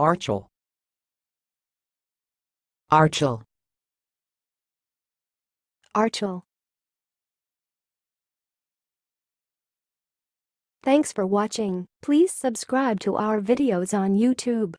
Archel. Archel. Archel. Thanks for watching. Please subscribe to our videos on YouTube.